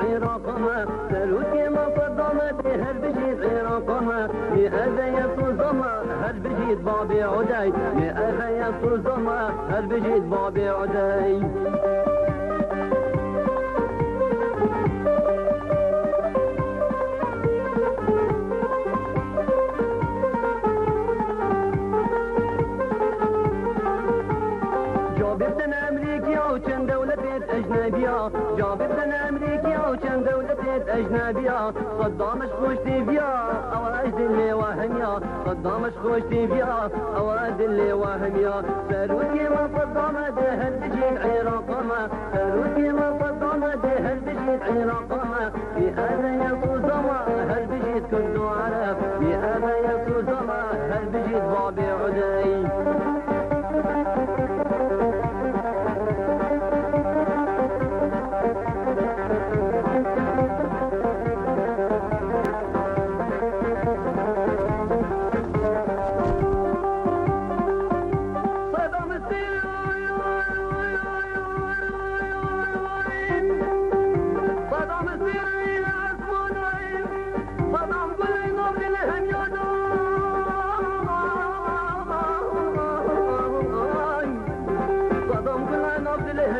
عراقها سلوتي ما فضمت هر بجيت عراقها بجيت بابي عدي اجنبية جابتن أمريكا وكان دولة اجنبية صدامش خوش تيفيا اواد اللي واهميا صدامش خوش تيفيا اواد اللي واهميا سالوكي ما صدام ده هل بجيت عراق ما سالوكي ما صدام ده هل بجيت عراق ما في هذا يا زما هل بجيت كنت عرب في هذا يا زما هل بجيت بابي عدي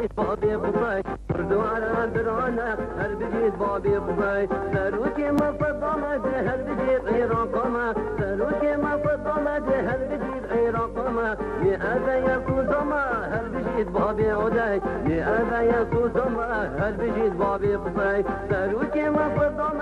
هل بجيت بابي قصي كل دوارة برانا هل بجيت بابي قصي ساروكي ما صدام هل بجيت عراق ما ساروكي ما صدام هل بجيت عراق ما لأذا يكون زما هل بجيت بابي عدي لأذا يكون زما هل بجيت بابي قصي ساروكي ما صدام